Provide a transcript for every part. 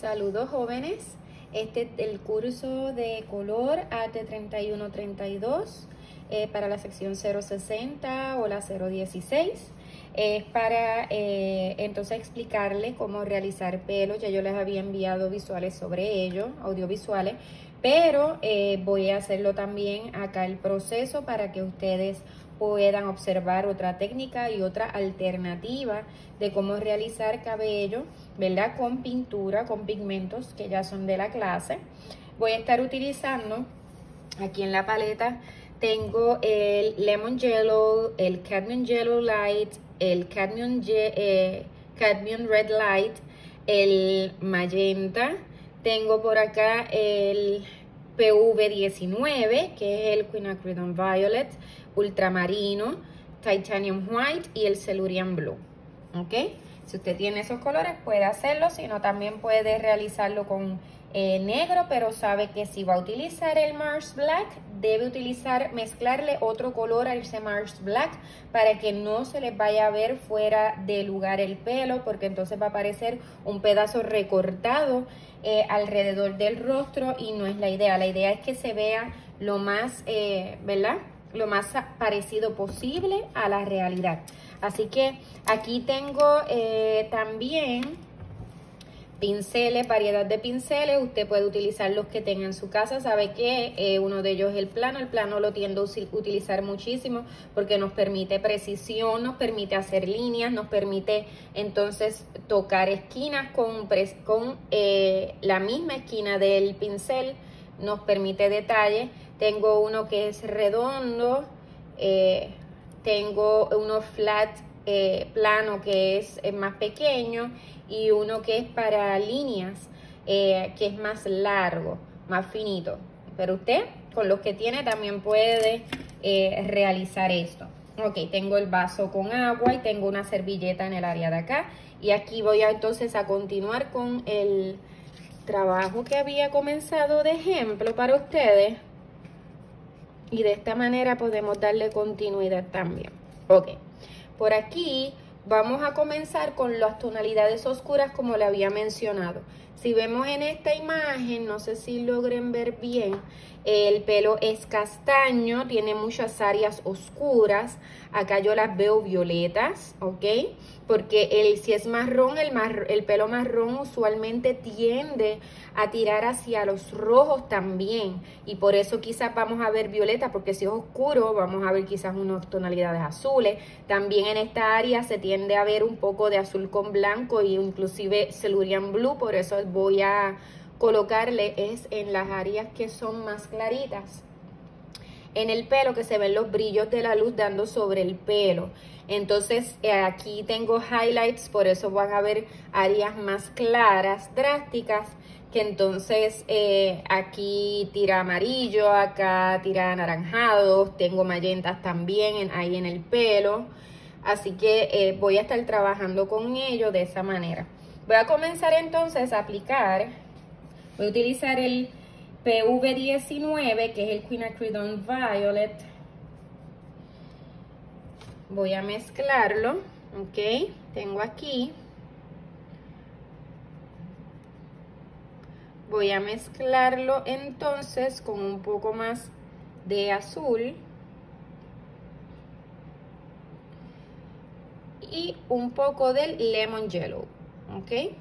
Saludos jóvenes. Este es el curso de color AT3132 eh, para la sección 060 o la 016. Es para eh, entonces explicarles cómo realizar pelo. Ya yo les había enviado visuales sobre ello, audiovisuales, pero eh, voy a hacerlo también acá el proceso para que ustedes puedan observar otra técnica y otra alternativa de cómo realizar cabello, ¿verdad? Con pintura, con pigmentos que ya son de la clase. Voy a estar utilizando aquí en la paleta tengo el Lemon Yellow, el Cadmium Yellow Light, el Cadmium, eh, Cadmium Red Light, el Magenta. Tengo por acá el PV19, que es el Quinacridone Violet, Ultramarino, Titanium White y el Celurian Blue. ¿Ok? Si usted tiene esos colores puede hacerlo, si no también puede realizarlo con eh, negro, pero sabe que si va a utilizar el Mars Black, debe utilizar, mezclarle otro color a ese Mars Black para que no se les vaya a ver fuera de lugar el pelo, porque entonces va a aparecer un pedazo recortado eh, alrededor del rostro y no es la idea. La idea es que se vea lo más, eh, ¿verdad? Lo más parecido posible a la realidad. Así que aquí tengo eh, también pinceles, variedad de pinceles, usted puede utilizar los que tenga en su casa, sabe que uno de ellos es el plano, el plano lo tiendo a utilizar muchísimo porque nos permite precisión, nos permite hacer líneas, nos permite entonces tocar esquinas con, con eh, la misma esquina del pincel, nos permite detalle, tengo uno que es redondo, eh, tengo uno flat eh, plano que es más pequeño y uno que es para líneas, eh, que es más largo, más finito. Pero usted con los que tiene también puede eh, realizar esto. Ok, tengo el vaso con agua y tengo una servilleta en el área de acá. Y aquí voy a entonces a continuar con el trabajo que había comenzado de ejemplo para ustedes. Y de esta manera podemos darle continuidad también. Ok, por aquí Vamos a comenzar con las tonalidades oscuras como le había mencionado. Si vemos en esta imagen, no sé si logren ver bien, el pelo es castaño, tiene muchas áreas oscuras. Acá yo las veo violetas, ¿ok? Porque el, si es marrón, el, el pelo marrón usualmente tiende a tirar hacia los rojos también. Y por eso quizás vamos a ver violeta, porque si es oscuro, vamos a ver quizás unas tonalidades azules. También en esta área se tiende a ver un poco de azul con blanco y inclusive celurian blue, por eso voy a colocarle es en las áreas que son más claritas. En el pelo que se ven los brillos de la luz dando sobre el pelo. Entonces eh, aquí tengo highlights, por eso van a ver áreas más claras, drásticas, que entonces eh, aquí tira amarillo, acá tira anaranjado, tengo mayentas también ahí en el pelo. Así que eh, voy a estar trabajando con ello de esa manera. Voy a comenzar entonces a aplicar Voy a utilizar el PV19, que es el Quinacridone Violet. Voy a mezclarlo, ok. Tengo aquí. Voy a mezclarlo entonces con un poco más de azul. Y un poco del lemon yellow, ok.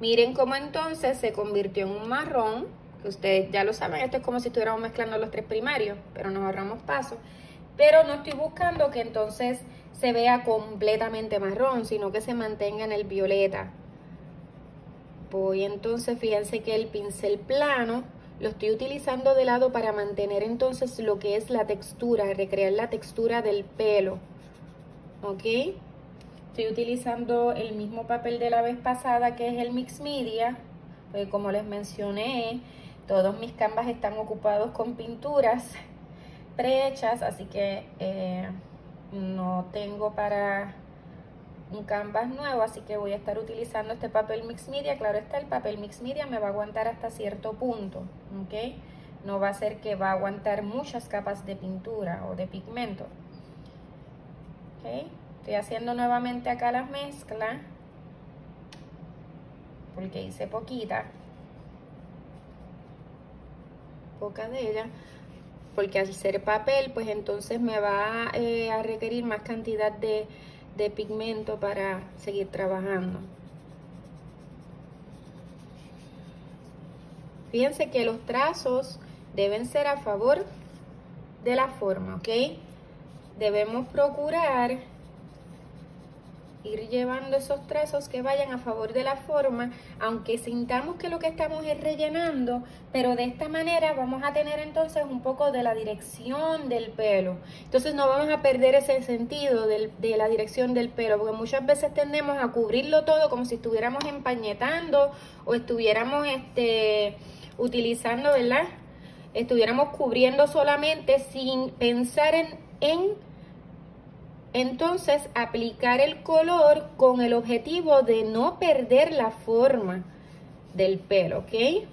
Miren cómo entonces se convirtió en un marrón, que ustedes ya lo saben, esto es como si estuviéramos mezclando los tres primarios, pero nos ahorramos pasos. Pero no estoy buscando que entonces se vea completamente marrón, sino que se mantenga en el violeta. Voy entonces, fíjense que el pincel plano lo estoy utilizando de lado para mantener entonces lo que es la textura, recrear la textura del pelo. ¿Ok? Estoy utilizando el mismo papel de la vez pasada que es el Mix Media. Pues como les mencioné, todos mis canvas están ocupados con pinturas prehechas, así que eh, no tengo para un canvas nuevo, así que voy a estar utilizando este papel Mix Media. Claro está, el papel Mix Media me va a aguantar hasta cierto punto, ¿ok? No va a ser que va a aguantar muchas capas de pintura o de pigmento, ¿ok? Estoy haciendo nuevamente acá las mezclas. porque hice poquita. Poca de ella. Porque al ser papel, pues entonces me va eh, a requerir más cantidad de, de pigmento para seguir trabajando. Fíjense que los trazos deben ser a favor de la forma, ¿ok? Debemos procurar ir llevando esos trazos que vayan a favor de la forma, aunque sintamos que lo que estamos es rellenando, pero de esta manera vamos a tener entonces un poco de la dirección del pelo. Entonces no vamos a perder ese sentido de la dirección del pelo, porque muchas veces tendemos a cubrirlo todo como si estuviéramos empañetando o estuviéramos este, utilizando, ¿verdad? Estuviéramos cubriendo solamente sin pensar en, en entonces, aplicar el color con el objetivo de no perder la forma del pelo, ¿ok?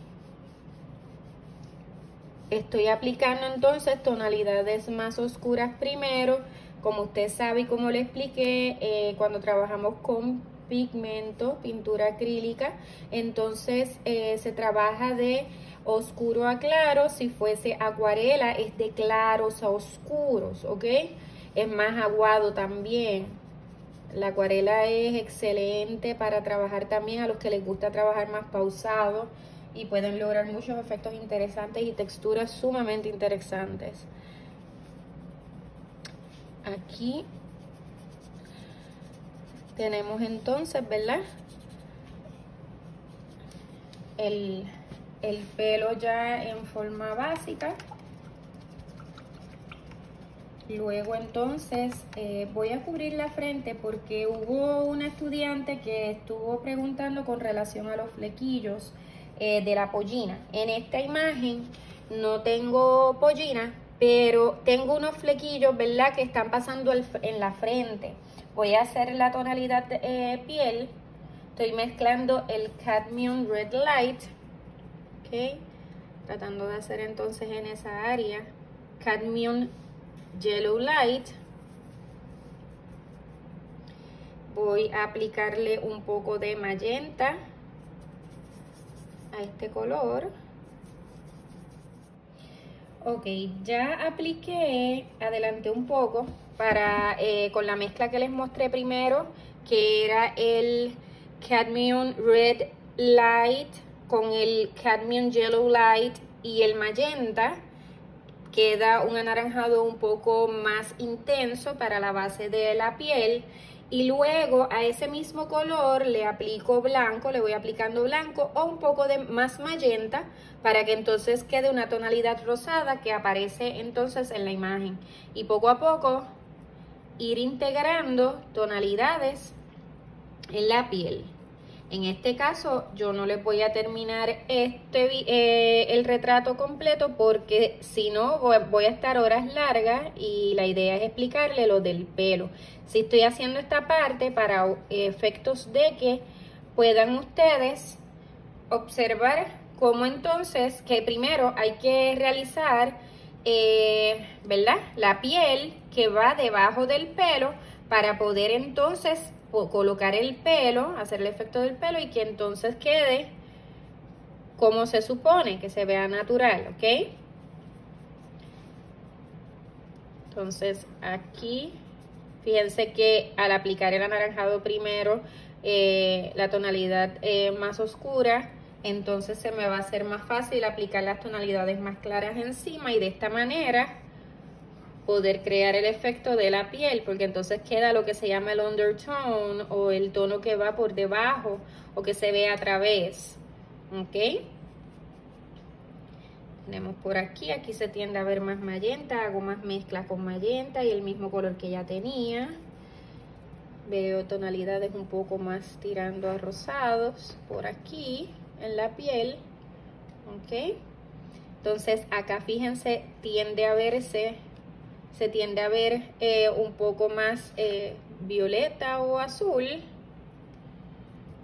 Estoy aplicando entonces tonalidades más oscuras primero. Como usted sabe y como le expliqué, eh, cuando trabajamos con pigmento, pintura acrílica, entonces eh, se trabaja de oscuro a claro. Si fuese acuarela, es de claros a oscuros, ¿ok? Es más aguado también. La acuarela es excelente para trabajar también a los que les gusta trabajar más pausado y pueden lograr muchos efectos interesantes y texturas sumamente interesantes. Aquí tenemos entonces, ¿verdad? El, el pelo ya en forma básica. Luego entonces eh, voy a cubrir la frente porque hubo una estudiante que estuvo preguntando con relación a los flequillos eh, de la pollina. En esta imagen no tengo pollina, pero tengo unos flequillos, ¿verdad? Que están pasando en la frente. Voy a hacer la tonalidad eh, piel. Estoy mezclando el Cadmium Red Light. ¿Ok? Tratando de hacer entonces en esa área. Cadmium Yellow Light. Voy a aplicarle un poco de magenta a este color. Ok, ya apliqué, adelanté un poco para eh, con la mezcla que les mostré primero, que era el Cadmium Red Light con el Cadmium Yellow Light y el magenta queda un anaranjado un poco más intenso para la base de la piel y luego a ese mismo color le aplico blanco, le voy aplicando blanco o un poco de más magenta para que entonces quede una tonalidad rosada que aparece entonces en la imagen y poco a poco ir integrando tonalidades en la piel. En este caso yo no les voy a terminar este, eh, el retrato completo porque si no voy, a estar horas largas y la idea es explicarle lo del pelo. Si estoy haciendo esta parte para efectos de que puedan ustedes observar cómo entonces que primero hay que realizar eh, ¿verdad? la piel que va debajo del pelo para poder entonces colocar el pelo, hacer el efecto del pelo y que entonces quede como se supone, que se vea natural, ¿ok? Entonces aquí, fíjense que al aplicar el anaranjado primero, eh, la tonalidad más oscura, entonces se me va a hacer más fácil aplicar las tonalidades más claras encima y de esta manera poder crear el efecto de la piel, porque entonces queda lo que se llama el undertone o el tono que va por debajo o que se ve a través. ¿Ok? Tenemos por aquí, aquí se tiende a ver más magenta, hago más mezcla con magenta y el mismo color que ya tenía. Veo tonalidades un poco más tirando a rosados por aquí en la piel. ¿Ok? Entonces acá fíjense, tiende a verse se tiende a ver eh, un poco más eh, violeta o azul.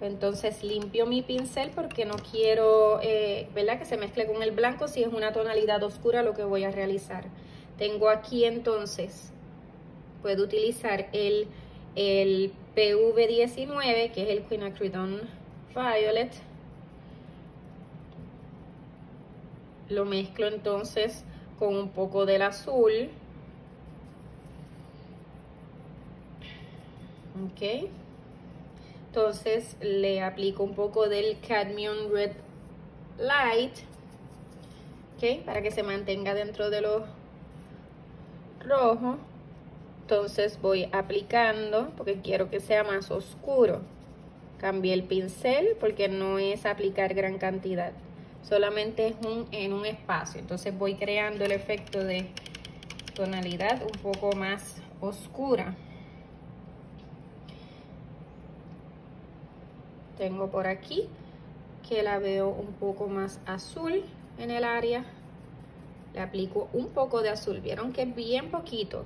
Entonces limpio mi pincel porque no quiero eh, ¿verdad? que se mezcle con el blanco si es una tonalidad oscura lo que voy a realizar. Tengo aquí entonces, puedo utilizar el, el PV19 que es el Quinacridone Violet. Lo mezclo entonces con un poco del azul. Ok. Entonces le aplico un poco del Cadmium Red Light. Ok, para que se mantenga dentro de los rojos. Entonces voy aplicando porque quiero que sea más oscuro. Cambié el pincel porque no es aplicar gran cantidad. Solamente es un, en un espacio. Entonces voy creando el efecto de tonalidad un poco más oscura. Tengo por aquí que la veo un poco más azul en el área le aplico un poco de azul, vieron que es bien poquito.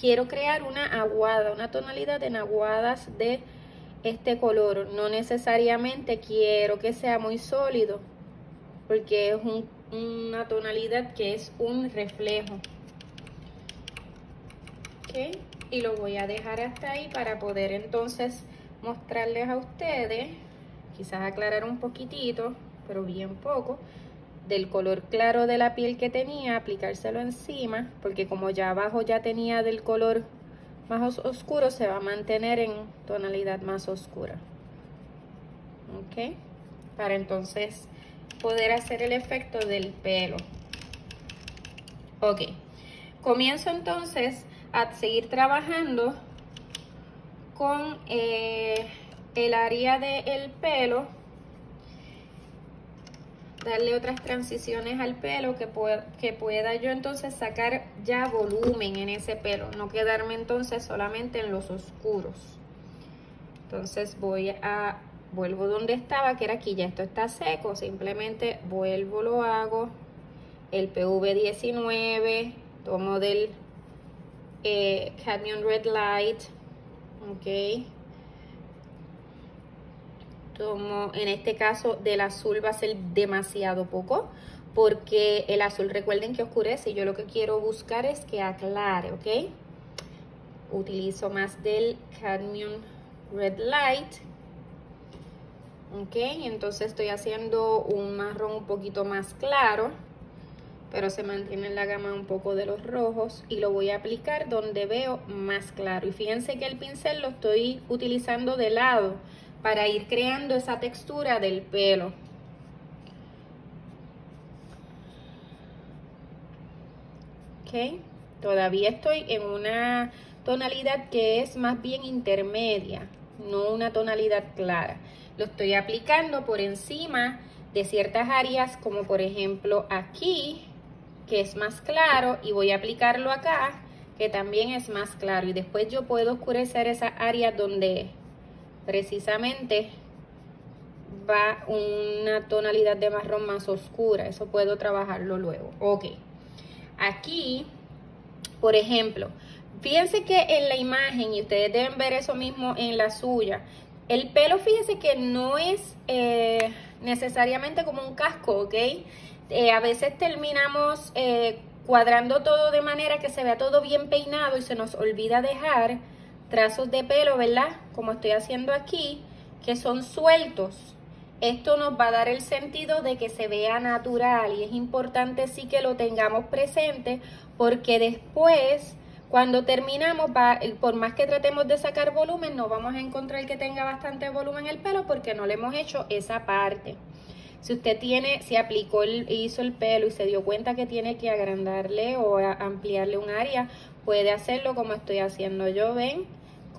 quiero crear una aguada, una tonalidad en aguadas de este color. No necesariamente quiero que sea muy sólido, porque es una tonalidad que es un reflejo. ¿Ok? Y lo voy a dejar hasta ahí para poder entonces mostrarles a ustedes, quizás aclarar un poquitito, pero bien poco, del color claro de la piel que tenía, aplicárselo encima, porque como ya abajo ya tenía del color más oscuro, se va a mantener en tonalidad más oscura. ¿Ok? Para entonces poder hacer el efecto del pelo. Ok. Comienzo entonces a seguir trabajando con eh, el área del pelo. Darle otras transiciones al pelo que, pueda, que pueda yo entonces sacar ya volumen en ese pelo, no quedarme entonces solamente en los oscuros. Entonces voy a, vuelvo donde estaba, que era aquí, ya esto está seco, simplemente vuelvo, lo hago, el PV19, tomo del eh, Cadmium Red Light, ok, como en este caso del azul va a ser demasiado poco porque el azul recuerden que oscurece yo lo que quiero buscar es que aclare, ¿ok? Utilizo más del Cadmium Red Light, ¿ok? Entonces estoy haciendo un marrón un poquito más claro, pero se mantiene en la gama un poco de los rojos y lo voy a aplicar donde veo más claro. Y fíjense que el pincel lo estoy utilizando de lado, para ir creando esa textura del pelo. Ok, todavía estoy en una tonalidad que es más bien intermedia, no una tonalidad clara. Lo estoy aplicando por encima de ciertas áreas, como por ejemplo aquí, que es más claro, y voy a aplicarlo acá, que también es más claro. Y después yo puedo oscurecer esa área donde precisamente va una tonalidad de marrón más oscura. Eso puedo trabajarlo luego. Ok. Aquí, por ejemplo, fíjense que en la imagen, y ustedes deben ver eso mismo en la suya, el pelo, fíjense que no es eh, necesariamente como un casco, ¿ok? Eh, a veces terminamos eh, cuadrando todo de manera que se vea todo bien peinado y se nos olvida dejar trazos de pelo, ¿verdad? Como estoy haciendo aquí, que son sueltos. Esto nos va a dar el sentido de que se vea natural y es importante sí que lo tengamos presente porque después cuando terminamos, por más que tratemos de sacar volumen, no vamos a encontrar que tenga bastante volumen el pelo porque no le hemos hecho esa parte. Si usted tiene, si aplicó, el, hizo el pelo y se dio cuenta que tiene que agrandarle o ampliarle un área, puede hacerlo como estoy haciendo yo, ¿ven?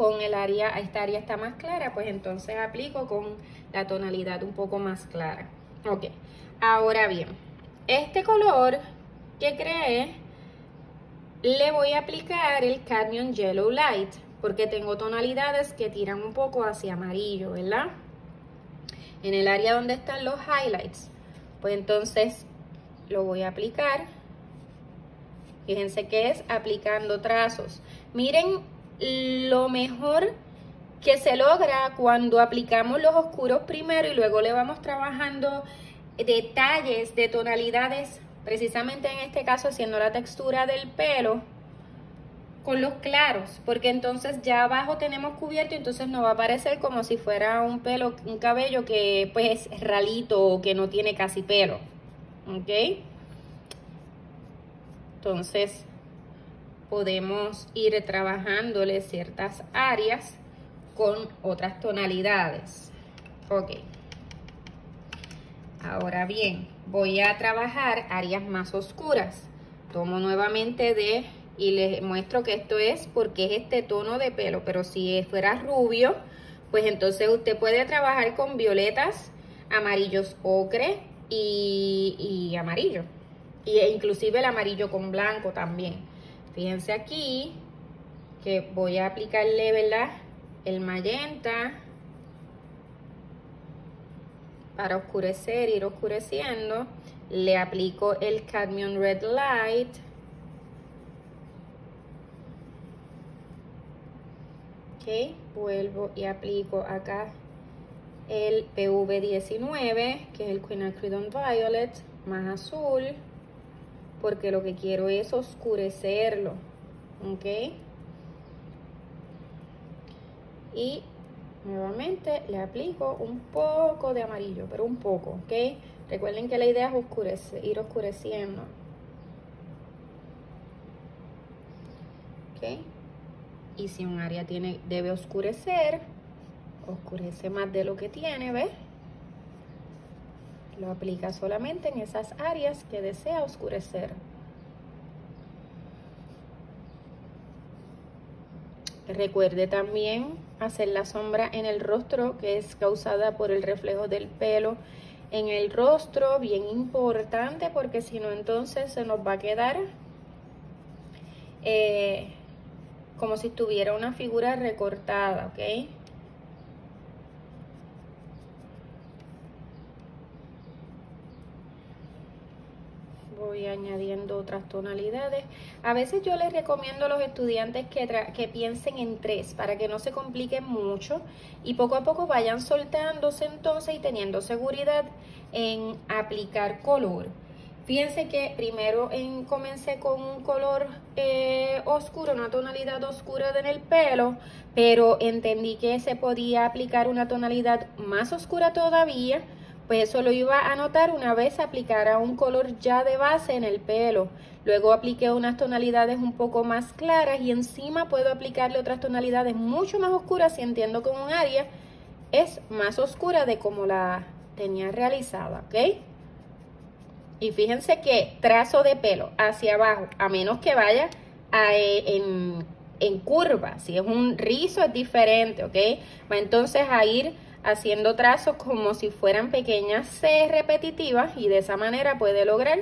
con el área, esta área está más clara, pues entonces aplico con la tonalidad un poco más clara. Ok, ahora bien, este color que creé, le voy a aplicar el Cadmium Yellow Light, porque tengo tonalidades que tiran un poco hacia amarillo, ¿verdad? En el área donde están los highlights, pues entonces lo voy a aplicar. Fíjense que es aplicando trazos. Miren lo mejor que se logra cuando aplicamos los oscuros primero y luego le vamos trabajando detalles de tonalidades, precisamente en este caso haciendo la textura del pelo con los claros, porque entonces ya abajo tenemos cubierto entonces nos va a parecer como si fuera un pelo, un cabello que pues es ralito o que no tiene casi pelo. ¿ok? Entonces, podemos ir trabajándole ciertas áreas con otras tonalidades. Ok. Ahora bien, voy a trabajar áreas más oscuras. Tomo nuevamente de y les muestro que esto es porque es este tono de pelo, pero si fuera rubio, pues entonces usted puede trabajar con violetas, amarillos ocre y, y amarillo. Y e inclusive el amarillo con blanco también. Fíjense aquí que voy a aplicarle, ¿verdad? El magenta para oscurecer, ir oscureciendo. Le aplico el Cadmium Red Light. Ok, vuelvo y aplico acá el PV19, que es el Quinacridone Violet, más azul, porque lo que quiero es oscurecerlo. Ok. Y Nuevamente le aplico un poco de amarillo, pero un poco, ¿ok? Recuerden que la idea es oscurecer, ir oscureciendo. ¿Ok? Y si un área tiene, debe oscurecer, oscurece más de lo que tiene, ¿ves? Lo aplica solamente en esas áreas que desea oscurecer. Recuerde también hacer la sombra en el rostro que es causada por el reflejo del pelo en el rostro, bien importante porque si no entonces se nos va a quedar eh, como si tuviera una figura recortada, ¿ok? Añadiendo otras tonalidades. A veces yo les recomiendo a los estudiantes que, que piensen en tres para que no se compliquen mucho y poco a poco vayan soltándose entonces y teniendo seguridad en aplicar color. Fíjense que primero en, comencé con un color eh, oscuro, una tonalidad oscura en el pelo, pero entendí que se podía aplicar una tonalidad más oscura todavía pues eso lo iba a notar una vez aplicara un color ya de base en el pelo. Luego apliqué unas tonalidades un poco más claras y encima puedo aplicarle otras tonalidades mucho más oscuras si entiendo que un área es más oscura de como la tenía realizada, ¿ok? Y fíjense que trazo de pelo hacia abajo, a menos que vaya eh, en, en curva. Si es un rizo es diferente, ¿ok? Va entonces a ir haciendo trazos como si fueran pequeñas C repetitivas y de esa manera puede lograr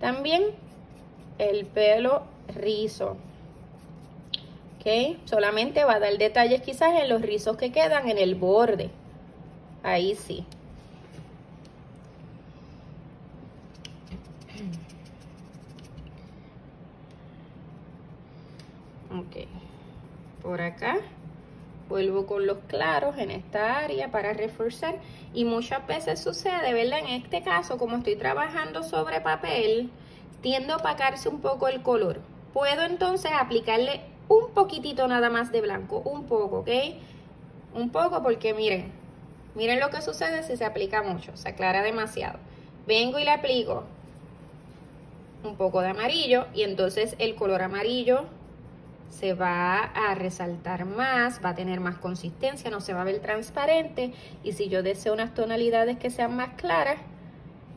también el pelo rizo. ¿Ok? Solamente va a dar detalles quizás en los rizos que quedan en el borde. Ahí sí. Ok. Por acá vuelvo con los claros en esta área para reforzar y muchas veces sucede, ¿verdad? En este caso, como estoy trabajando sobre papel, tiendo a opacarse un poco el color. Puedo entonces aplicarle un poquitito nada más de blanco, un poco, ¿ok? Un poco porque miren, miren lo que sucede si se aplica mucho, se aclara demasiado. Vengo y le aplico un poco de amarillo y entonces el color amarillo se va a resaltar más, va a tener más consistencia, no se va a ver transparente y si yo deseo unas tonalidades que sean más claras,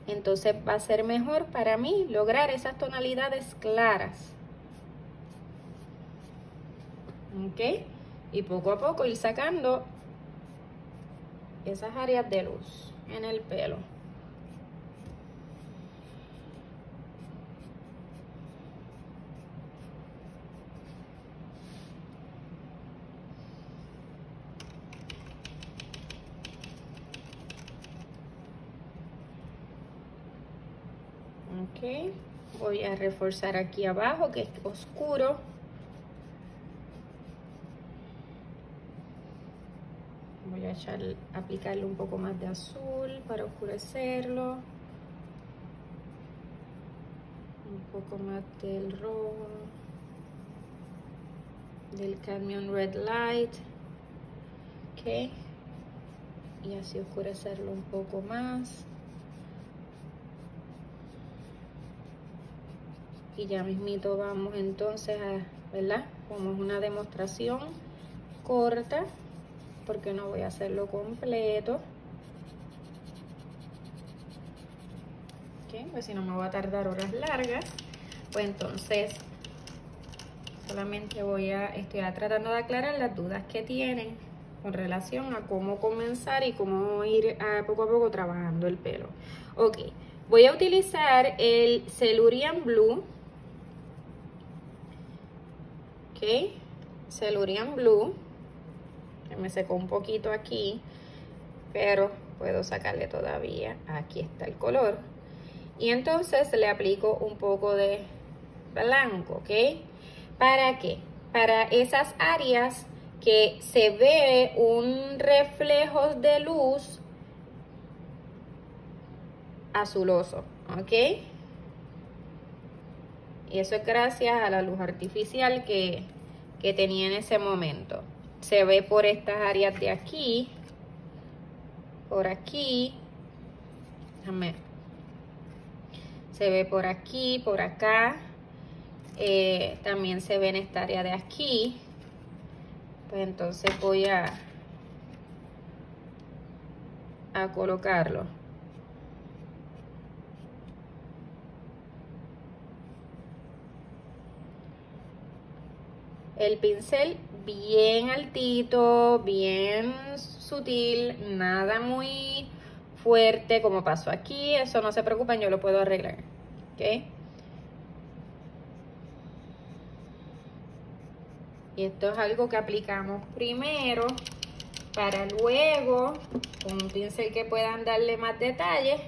entonces va a ser mejor para mí lograr esas tonalidades claras. ¿Ok? Y poco a poco ir sacando esas áreas de luz en el pelo. Voy a reforzar aquí abajo que es oscuro. Voy a echar, aplicarle un poco más de azul para oscurecerlo. Un poco más del rojo del cadmium red light. Ok y así oscurecerlo un poco más y ya mismito vamos entonces a, ¿verdad? Como una demostración corta, porque no voy a hacerlo completo. Ok, pues si no me va a tardar horas largas, pues entonces solamente voy a, estoy tratando de aclarar las dudas que tienen con relación a cómo comenzar y cómo ir a poco a poco trabajando el pelo. Ok, voy a utilizar el Celurian Blue. Ok, Celurian Blue. Que me secó un poquito aquí, pero puedo sacarle todavía. Aquí está el color. Y entonces le aplico un poco de blanco, ¿ok? ¿Para qué? Para esas áreas que se ve un reflejo de luz azuloso, ¿ok? Y eso es gracias a la luz artificial que, que tenía en ese momento. Se ve por estas áreas de aquí, por aquí, déjame, se ve por aquí, por acá, eh, también se ve en esta área de aquí, pues entonces voy a, a colocarlo. El pincel bien altito, bien sutil, nada muy fuerte como pasó aquí, eso no se preocupen, yo lo puedo arreglar, ¿ok? Y esto es algo que aplicamos primero para luego, con un pincel que puedan darle más detalles,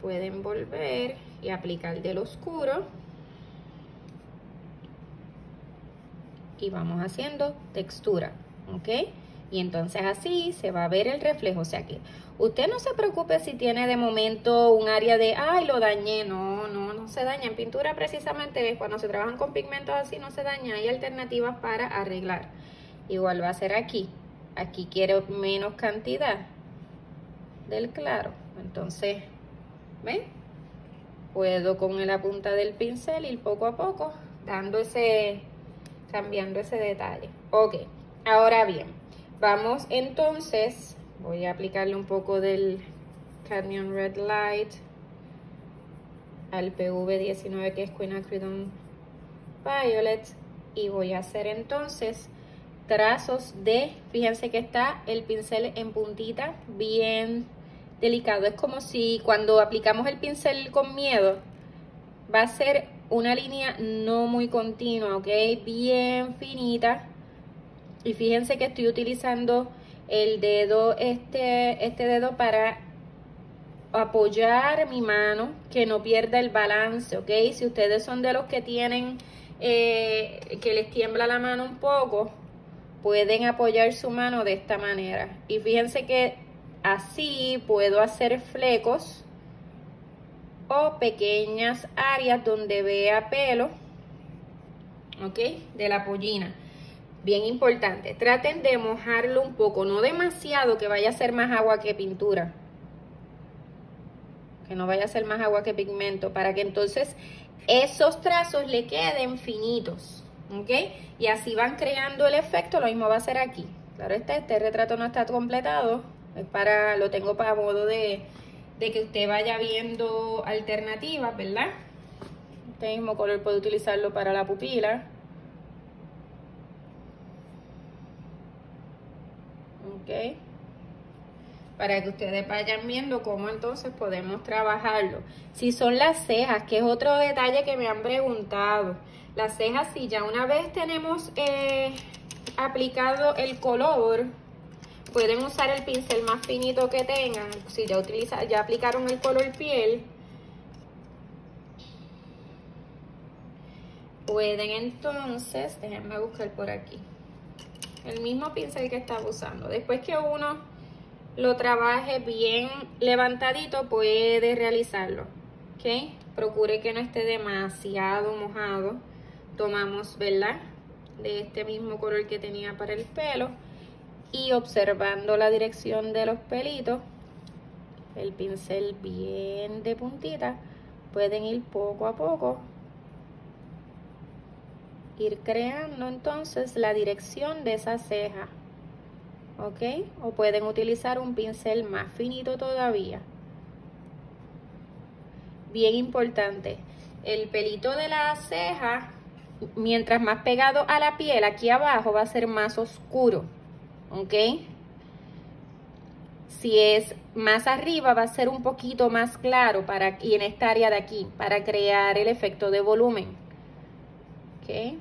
pueden volver y aplicar del oscuro. Y vamos haciendo textura, ¿ok? Y entonces así se va a ver el reflejo, o sea que usted no se preocupe si tiene de momento un área de, ay, lo dañé, no, no, no se daña. En pintura precisamente cuando se trabajan con pigmentos así no se daña, hay alternativas para arreglar. Igual va a ser aquí, aquí quiero menos cantidad del claro, entonces, ¿ven? Puedo con la punta del pincel ir poco a poco dando ese, cambiando ese detalle. Ok, ahora bien, vamos entonces Voy a aplicarle un poco del Cadmium Red Light al PV19 que es Quinacridone Violet y voy a hacer entonces trazos de, fíjense que está el pincel en puntita, bien delicado. Es como si cuando aplicamos el pincel con miedo, va a ser una línea no muy continua, ¿ok? Bien finita. Y fíjense que estoy utilizando el dedo, este, este dedo para apoyar mi mano, que no pierda el balance, ¿ok? Si ustedes son de los que tienen, eh, que les tiembla la mano un poco, pueden apoyar su mano de esta manera. Y fíjense que así puedo hacer flecos pequeñas áreas donde vea pelo, ¿ok? De la pollina bien importante, traten de mojarlo un poco, no demasiado que vaya a ser más agua que pintura. Que no vaya a ser más agua que pigmento, para que entonces esos trazos le queden finitos, ¿ok? Y así van creando el efecto, lo mismo va a ser aquí. Claro, este retrato no está completado, es para, lo tengo para modo de, de que usted vaya viendo alternativas, ¿verdad? Este mismo color puede utilizarlo para la pupila. ¿ok? Para que ustedes vayan viendo cómo entonces podemos trabajarlo. Si son las cejas, que es otro detalle que me han preguntado. Las cejas, si ya una vez tenemos eh, aplicado el color, pueden usar el pincel más finito que tengan. Si ya, utiliza, ya aplicaron el color piel, pueden entonces, déjenme buscar por aquí el mismo pincel que estaba usando. Después que uno lo trabaje bien levantadito, puede realizarlo. ¿Ok? Procure que no esté demasiado mojado. Tomamos, ¿verdad? De este mismo color que tenía para el pelo. Y observando la dirección de los pelitos, el pincel bien de puntita, pueden ir poco a poco ir creando entonces la dirección de esa ceja ok o pueden utilizar un pincel más finito todavía. Bien importante el pelito de la ceja mientras más pegado a la piel aquí abajo va a ser más oscuro ok si es más arriba va a ser un poquito más claro para, y en esta área de aquí para crear el efecto de volumen. ¿ok?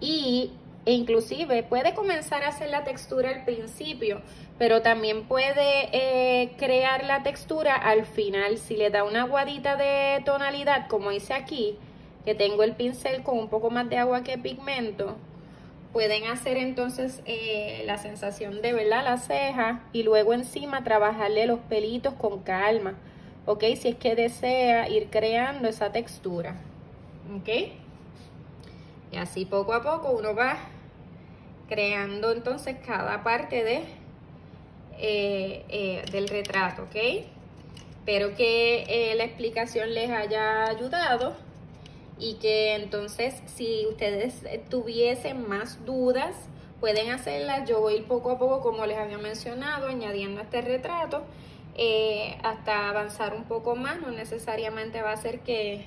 Y e inclusive puede comenzar a hacer la textura al principio, pero también puede eh, crear la textura al final. Si le da una aguadita de tonalidad, como hice aquí, que tengo el pincel con un poco más de agua que pigmento, pueden hacer entonces eh, la sensación de verdad la ceja y luego encima trabajarle los pelitos con calma, ¿ok? Si es que desea ir creando esa textura, ¿ok? Y así poco a poco uno va creando entonces cada parte de, eh, eh, del retrato, ¿ok? Espero que la explicación les haya ayudado y que entonces si ustedes tuviesen más dudas pueden hacerlas. Yo voy poco a poco, como les había mencionado, añadiendo este retrato eh, hasta avanzar un poco más. No necesariamente va a ser que,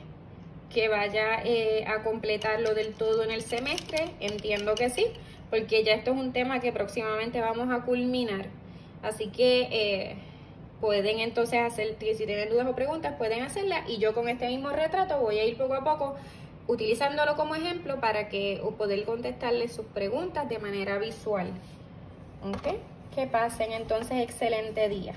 que vaya eh, a completarlo del todo en el semestre. Entiendo que sí, porque ya esto es un tema que próximamente vamos a culminar. Así que... Eh, pueden entonces hacer, si tienen dudas o preguntas, pueden hacerlas y yo con este mismo retrato voy a ir poco a poco utilizándolo como ejemplo para que poder contestarles sus preguntas de manera visual. ¿Ok? Que pasen entonces excelente día.